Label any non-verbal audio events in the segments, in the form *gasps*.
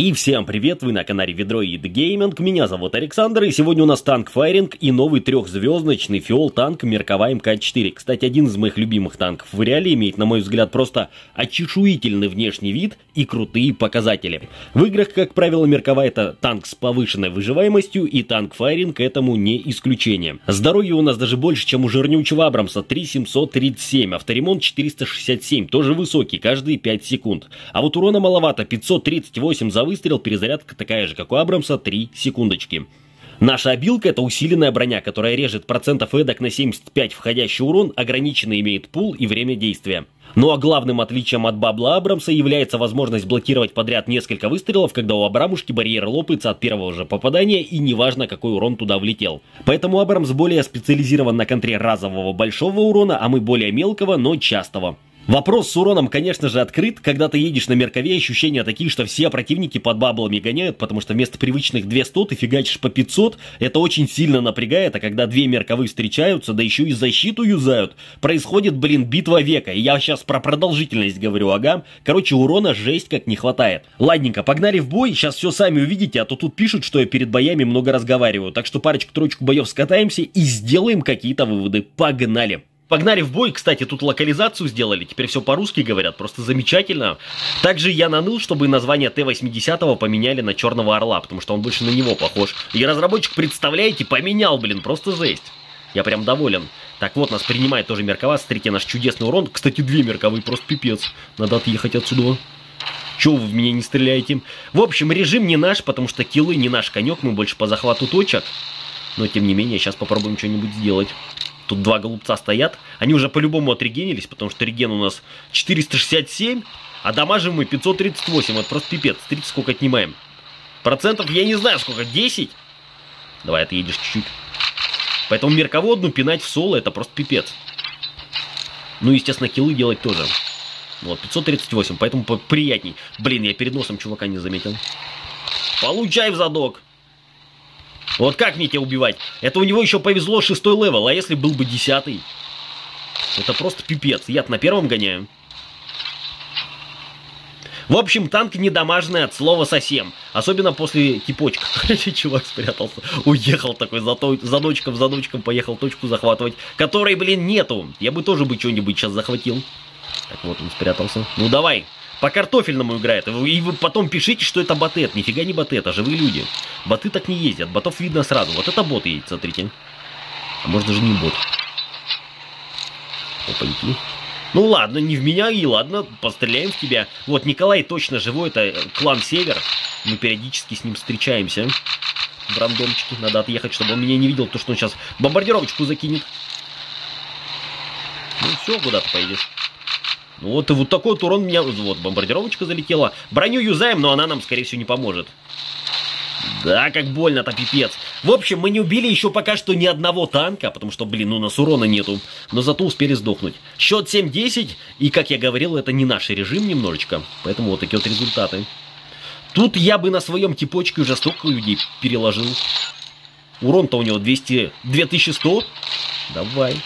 И всем привет, вы на канале Ведро и Gaming, меня зовут Александр, и сегодня у нас танк Файринг и новый трехзвездочный фиол танк Меркова МК-4. Кстати, один из моих любимых танков в реале имеет, на мой взгляд, просто очешуительный внешний вид и крутые показатели. В играх, как правило, Меркова это танк с повышенной выживаемостью, и танк Файринг этому не исключение. Здоровье у нас даже больше, чем у жирнючего Абрамса, 3737, авторемонт 467, тоже высокий, каждые 5 секунд. А вот урона маловато, 538 за выстрел, перезарядка такая же, как у Абрамса, 3 секундочки. Наша обилка это усиленная броня, которая режет процентов эдак на 75 входящий урон, ограниченно имеет пул и время действия. Ну а главным отличием от Бабла Абрамса является возможность блокировать подряд несколько выстрелов, когда у Абрамушки барьер лопается от первого же попадания и неважно какой урон туда влетел. Поэтому Абрамс более специализирован на контре разового большого урона, а мы более мелкого, но частого. Вопрос с уроном, конечно же, открыт. Когда ты едешь на Меркове, ощущения такие, что все противники под баблами гоняют, потому что вместо привычных 200 ты фигачишь по 500. Это очень сильно напрягает, а когда две Мерковы встречаются, да еще и защиту юзают, происходит, блин, битва века. И я сейчас про продолжительность говорю, ага. Короче, урона жесть как не хватает. Ладненько, погнали в бой, сейчас все сами увидите, а то тут пишут, что я перед боями много разговариваю. Так что парочку-тройку боев скатаемся и сделаем какие-то выводы. Погнали! Погнали в бой, кстати, тут локализацию сделали, теперь все по-русски говорят, просто замечательно. Также я наныл, чтобы название Т-80 поменяли на Черного Орла, потому что он больше на него похож. И разработчик, представляете, поменял, блин, просто жесть. Я прям доволен. Так вот, нас принимает тоже Меркова, смотрите, наш чудесный урон. Кстати, две Мерковые, просто пипец. Надо отъехать отсюда. Чего вы в меня не стреляете? В общем, режим не наш, потому что киллы не наш конек, мы больше по захвату точек. Но, тем не менее, сейчас попробуем что-нибудь сделать. Тут два голубца стоят. Они уже по-любому отрегенились, потому что реген у нас 467, а дамажим мы 538. Вот просто пипец. Смотрите, сколько отнимаем. Процентов я не знаю сколько, 10? Давай, отъедешь чуть-чуть. Поэтому Меркаву одну пинать в соло это просто пипец. Ну, естественно, kill ы делать тоже. Вот, 538, поэтому приятней. Блин, я перед носом чувака не заметил. Получай в задок. Вот как мне тебя убивать? Это у него еще повезло шестой level, а если был бы десятый? Это просто пипец. Я на первом гоняю. В общем, танк недамажный от слова совсем. Особенно после типочка. *laughs* Чувак спрятался. Уехал такой за задочком, задочком, поехал точку захватывать. Которой, блин, нету. Я бы тоже бы что-нибудь сейчас захватил. Так вот, он спрятался. Ну давай, по картофельному играет. И вы потом пишите, что это ботет. Нифига не ботет, а живые люди. Боты так не ездят. Ботов видно сразу. Вот это бот едет, смотрите. А может даже не бот. Опаньки. Ну ладно, не в меня, и ладно, постреляем в тебя. Вот, Николай точно живой, это клан Север. Мы периодически с ним встречаемся. В рандомчике. Надо отъехать, чтобы он меня не видел, то что он сейчас бомбардировочку закинет. Ну все, куда ты поедешь? Вот, и вот такой вот урон меня... Вот, бомбардировочка залетела. Броню юзаем, но она нам, скорее всего, не поможет. Да, как больно-то, пипец. В общем, мы не убили еще пока что ни одного танка, потому что, блин, у нас урона нету. Но зато успели сдохнуть. Счет 7-10, и, как я говорил, это не наш режим немножечко. Поэтому вот такие вот результаты. Тут я бы на своем типочке уже столько людей переложил. Урон-то у него 200... 2100. Давай.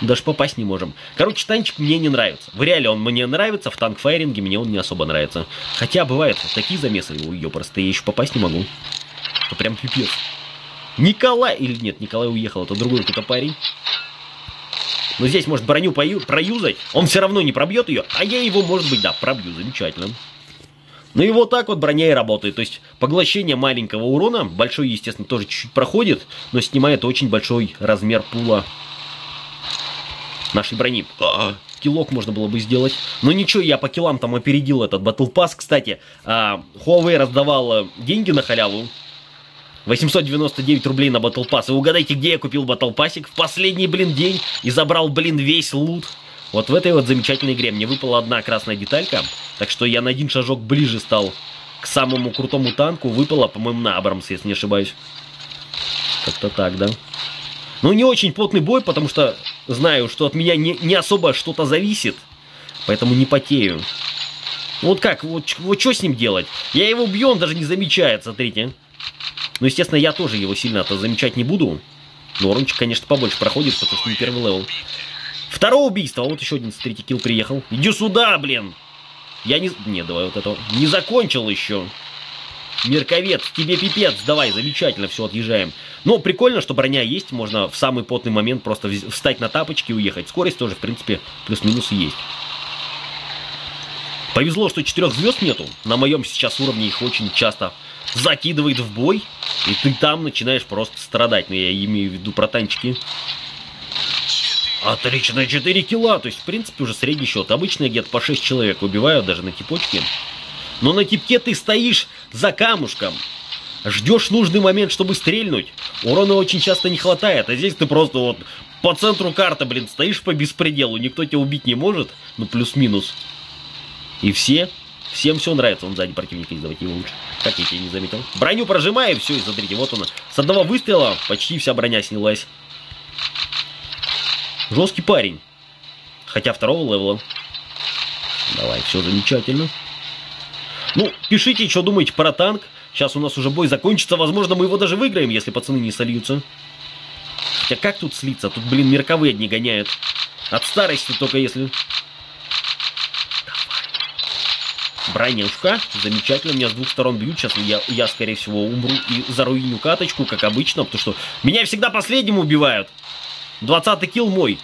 Даже попасть не можем. Короче, танчик мне не нравится. В реале он мне нравится, в танкфайринге мне он не особо нравится. Хотя бывают такие замесы, ой, просто я еще попасть не могу. Это прям пипец. Николай, или нет, Николай уехал, это другой какой-то парень. Но здесь может броню проюзать, он все равно не пробьет ее, а я его, может быть, да, пробью, замечательно. Ну и вот так вот броня и работает. То есть поглощение маленького урона, большой, естественно, тоже чуть-чуть проходит, но снимает очень большой размер пула нашей брони. А, килок можно было бы сделать. Но ничего, я по килам там опередил этот Battle Pass. Кстати, а, Huawei раздавал э, деньги на халяву. 899 рублей на Battle Pass. И угадайте, где я купил Battle Passик в последний, блин, день и забрал, блин, весь лут. Вот в этой вот замечательной игре мне выпала одна красная деталька, так что я на один шажок ближе стал к самому крутому танку. Выпала, по-моему, на Абрамс, если не ошибаюсь. Как-то так, да? Ну, не очень плотный бой, потому что знаю, что от меня не, не особо что-то зависит. Поэтому не потею. Вот как, вот, вот что с ним делать? Я его бью, он даже не замечает, смотрите. Ну, естественно, я тоже его сильно-то замечать не буду. Но урончик, конечно, побольше проходит, потому что не первый level. Второе убийство. Вот еще один, смотрите, kill приехал. Иди сюда, блин. Я не... Не, давай вот этого. Не закончил еще. Меркавец, тебе пипец, давай, замечательно, все, отъезжаем. Но прикольно, что броня есть, можно в самый потный момент просто встать на тапочки и уехать. Скорость тоже, в принципе, плюс-минус есть. Повезло, что четырех звезд нету. На моем сейчас уровне их очень часто закидывает в бой. И ты там начинаешь просто страдать. Но я имею в виду про танчики. Отлично, 4 килла. То есть, в принципе, уже средний счет. Обычно где-то по 6 человек убивают, даже на типочке. Но на типке ты стоишь за камушком. Ждешь нужный момент, чтобы стрельнуть. Урона очень часто не хватает. А здесь ты просто вот по центру карты, блин, стоишь по беспределу. Никто тебя убить не может. Ну, плюс-минус. И все, всем все нравится. Он сзади противника не давайте его лучше. Как я тебя не заметил. Броню прожимаю, все, и смотрите, вот она. С одного выстрела почти вся броня снялась. Жесткий парень. Хотя второго левела. Давай, все замечательно. Ну, пишите, что думаете про танк. Сейчас у нас уже бой закончится. Возможно, мы его даже выиграем, если пацаны не сольются. Хотя как тут слиться? Тут, блин, мерковые одни гоняют. От старости только если... Бронюшка. Замечательно. Меня с двух сторон бьют. Сейчас я, я, скорее всего, умру и заруиню каточку, как обычно. Потому что меня всегда последним убивают. 20-й kill мой.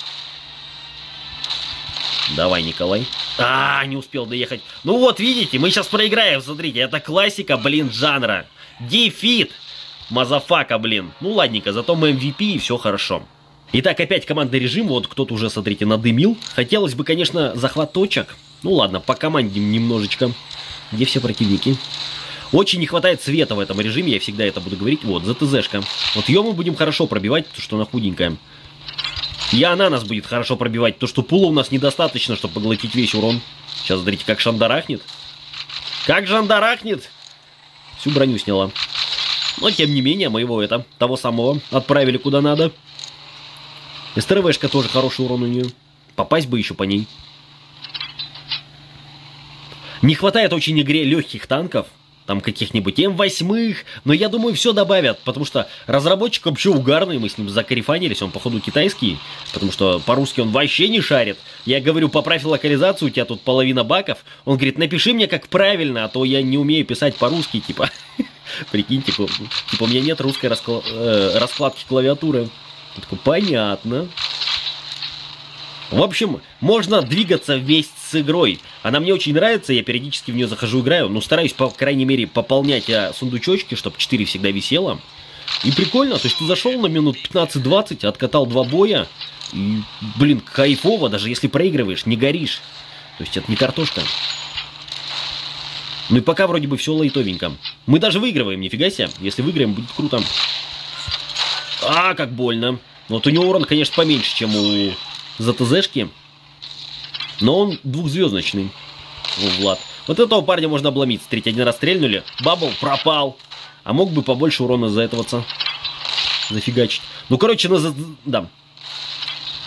Давай, Николай. А, не успел доехать. Ну вот, видите, мы сейчас проиграем. Смотрите, это классика, блин, жанра. Defeat. Motherfucker, блин. Ну ладненько, зато мы MVP и все хорошо. Итак, опять командный режим. Вот кто-то уже, смотрите, надымил. Хотелось бы, конечно, захват точек. Ну ладно, по команде немножечко. Где все противники? Очень не хватает света в этом режиме, я всегда это буду говорить. Вот, ЗТЗшка. Вот ее мы будем хорошо пробивать, потому что она худенькая. И она нас будет хорошо пробивать, то что пула у нас недостаточно, чтобы поглотить весь урон. Сейчас смотрите, как шандарахнет. Как шандарахнет! Всю броню сняла. Но, тем не менее, мы его, это, того самого, отправили куда надо. СТРВшка тоже хороший урон у нее. Попасть бы еще по ней. Не хватает очень игре легких танков, там каких-нибудь М8, но я думаю, все добавят, потому что разработчик вообще угарный, мы с ним закарифанились, он походу китайский, потому что по-русски он вообще не шарит. Я говорю, поправь локализацию, у тебя тут половина баков. Он говорит, напиши мне как правильно, а то я не умею писать по-русски, типа. *laughs* Прикиньте, типа, типа у меня нет русской э, раскладки клавиатуры. Понятно. В общем, можно двигаться вместе с игрой. Она мне очень нравится, я периодически в нее захожу, играю, но стараюсь, по крайней мере, пополнять а, сундучочки, чтобы 4 всегда висело. И прикольно, то есть ты зашел на минут 15-20, откатал два боя, и, блин, кайфово, даже если проигрываешь, не горишь. То есть это не картошка. Ну и пока вроде бы все лайтовенько. Мы даже выигрываем, нифига себе. Если выиграем, будет круто. А, как больно. Вот у него урон, конечно, поменьше, чем у ЗТЗшки. Но он двухзвездочный. Влад. Вот этого парня можно обломить. Смотрите, один раз стрельнули. Бабл пропал. А мог бы побольше урона за этого зафигачить. Ну, короче, на... Да.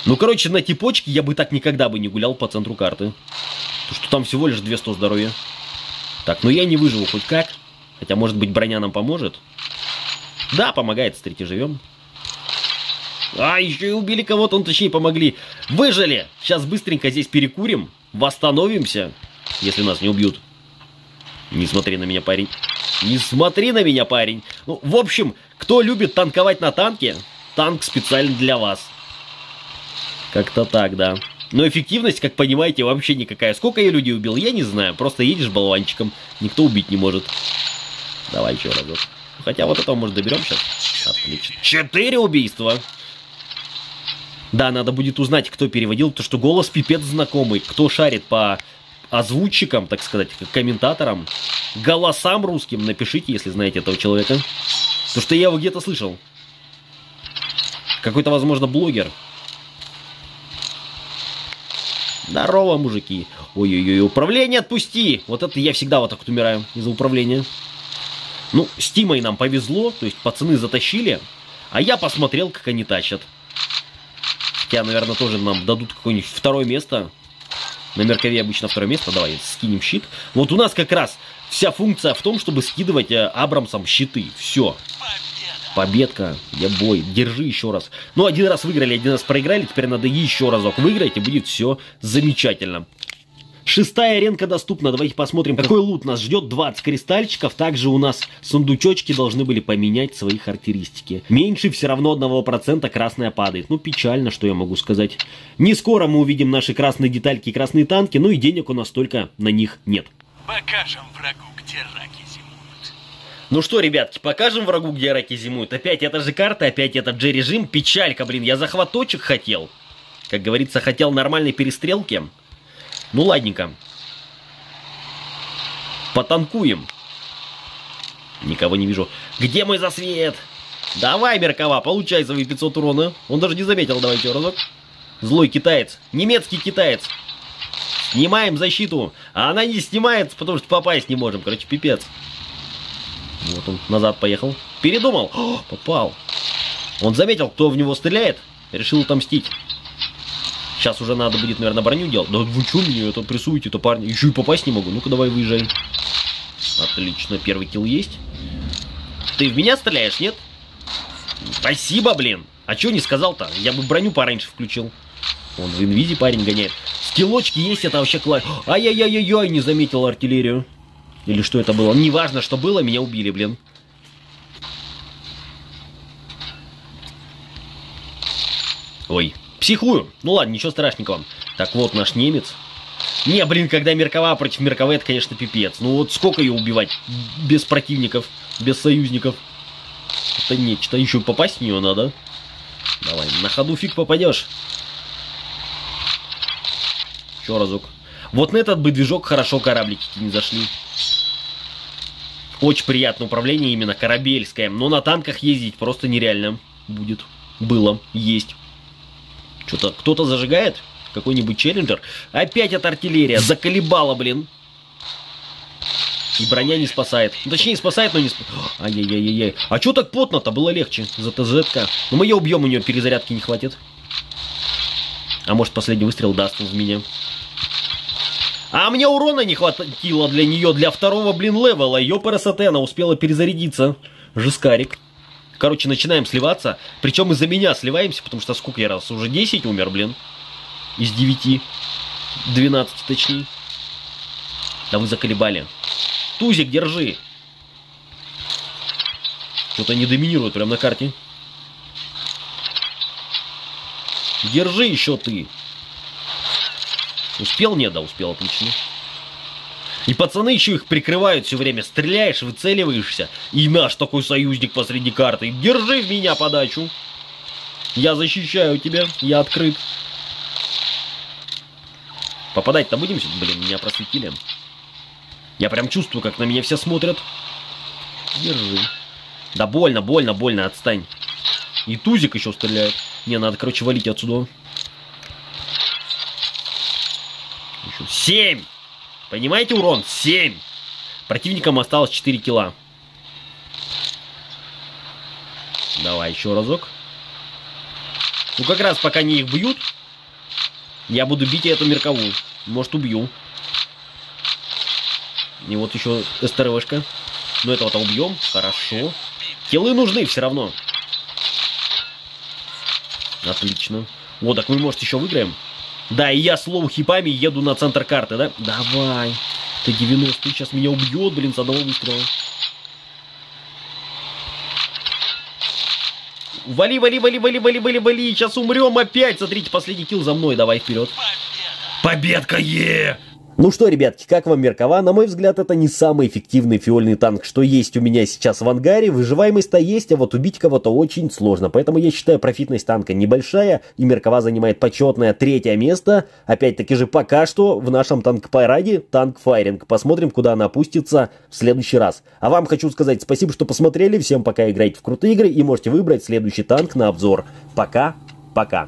Ну, короче, на типочке я бы так никогда бы не гулял по центру карты. Потому что там всего лишь 200 здоровья. Так, ну я не выживу хоть как. Хотя, может быть, броня нам поможет. Да, помогает, смотрите, живем. А, еще и убили кого-то, он точнее помогли. Выжили! Сейчас быстренько здесь перекурим, восстановимся, если нас не убьют. Не смотри на меня, парень. Не смотри на меня, парень. Ну, в общем, кто любит танковать на танке, танк специально для вас. Как-то так, да. Но эффективность, как понимаете, вообще никакая. Сколько я людей убил, я не знаю. Просто едешь болванчиком, никто убить не может. Давай еще разок. Хотя вот этого, может, доберем сейчас. Отлично. Четыре убийства. Да, надо будет узнать, кто переводил, потому что голос пипец знакомый. Кто шарит по озвучикам, так сказать, комментаторам, голосам русским, напишите, если знаете этого человека. Потому что я его где-то слышал. Какой-то, возможно, блогер. Здорово, мужики. Ой-ой-ой, управление отпусти! Вот это я всегда вот так вот умираю из-за управления. Ну, с Тимой нам повезло, то есть пацаны затащили, а я посмотрел, как они тащат. Хотя, наверное, тоже нам дадут какое-нибудь второе место. На Меркове обычно второе место. Давай скинем щит. Вот у нас как раз вся функция в том, чтобы скидывать э, Абрамсом щиты. Все. Победка, я бой, держи еще раз. Ну, один раз выиграли, один раз проиграли, теперь надо еще разок выиграть, и будет все замечательно. Шестая аренка доступна. Давайте посмотрим, какой лут нас ждет. 20 кристальчиков. Также у нас сундучочки должны были поменять свои характеристики. Меньше все равно 1% красная падает. Ну, печально, что я могу сказать. Не скоро мы увидим наши красные детальки и красные танки. Ну и денег у нас только на них нет. Покажем врагу, где раки зимуют. Ну что, ребятки, покажем врагу, где раки зимуют. Опять эта же карта, опять этот G-режим. Печалька, блин, я захваточек хотел. Как говорится, хотел нормальной перестрелки. Ну, ладненько. Потанкуем. Никого не вижу. Где мой засвет? Давай, Меркова, получай свои 500 урона. Он даже не заметил, давай еще разок. Злой китаец. Немецкий китаец. Снимаем защиту. А она не снимается, потому что попасть не можем. Короче, пипец. Вот он назад поехал. Передумал. О, попал. Он заметил, кто в него стреляет. Решил отомстить. Сейчас уже надо будет, наверное, броню делать. Да вы что мне это прессуете-то, парни? Еще и попасть не могу. Ну-ка, давай выезжай. Отлично, первый килл есть. Ты в меня стреляешь, нет? Спасибо, блин. А что не сказал-то? Я бы броню пораньше включил. Он в инвизе парень гоняет. Скиллочки есть, это вообще класс. Ай-яй-яй-яй, не заметил артиллерию. Или что это было? Неважно, что было, меня убили, блин. Ой, психую. Ну ладно, ничего страшненького. Так вот, наш немец. Не, блин, когда Меркова против Меркова, это, конечно, пипец. Ну вот сколько ее убивать? Без противников, без союзников. Это нечто. Еще попасть в нее надо. Давай, на ходу фиг попадешь. Еще разок. Вот на этот бы движок хорошо кораблики не зашли. Очень приятное управление именно корабельское. Но на танках ездить просто нереально будет. Было, есть. Что-то кто-то зажигает? Какой-нибудь челленджер? Опять от артиллерия. Заколебала, блин. И броня не спасает. Ну, точнее, спасает, но не спасает. *gasps* Ай-яй-яй-яй. А что так плотно-то? Было легче. За ТЗ-ка. Ну, мы ее убьем, у нее перезарядки не хватит. А может, последний выстрел даст в меня. А мне урона не хватило для нее, для второго, блин, левела. Ее ПРСТ, она успела перезарядиться. Жескарик. Короче, начинаем сливаться. Причем из-за меня сливаемся, потому что сколько я раз? Уже 10 умер, блин. Из 9. 12, точнее. Да вы заколебали. Тузик, держи. Что-то не доминирует прям на карте. Держи еще ты. Успел? Нет, да, успел, отлично. И пацаны еще их прикрывают все время. Стреляешь, выцеливаешься. И наш такой союзник посреди карты. Держи в меня подачу. Я защищаю тебя. Я открыт. Попадать-то будем? Блин, меня просветили. Я прям чувствую, как на меня все смотрят. Держи. Да больно, больно, больно, отстань. И тузик еще стреляет. Не, надо, короче, валить отсюда. Еще. Семь! Понимаете урон? Семь! Противникам осталось 4 килла. Давай еще разок. Ну как раз пока они их бьют, я буду бить эту мерковую. Может убью. И вот еще СТРВшка. Ну этого-то убьем. Хорошо. Kill ы нужны все равно. Отлично. Вот, так мы, может, еще выиграем? Да, и я с low HP ами еду на центр карты, да? Давай. Т-90 сейчас меня убьет, блин, с одного выстрела. Вали, вали, вали, вали, вали, вали, вали. Сейчас умрем опять. Смотрите, последний kill за мной. Давай вперед. Победка, е! Ну что, ребятки, как вам Меркова? На мой взгляд, это не самый эффективный фиольный танк, что есть у меня сейчас в ангаре. Выживаемость-то есть, а вот убить кого-то очень сложно. Поэтому я считаю профитность танка небольшая, и Меркова занимает почетное третье место. Опять-таки же пока что в нашем танк-параде танк Файринг. Посмотрим, куда она опустится в следующий раз. А вам хочу сказать спасибо, что посмотрели. Всем пока играйте в крутые игры и можете выбрать следующий танк на обзор. Пока, пока.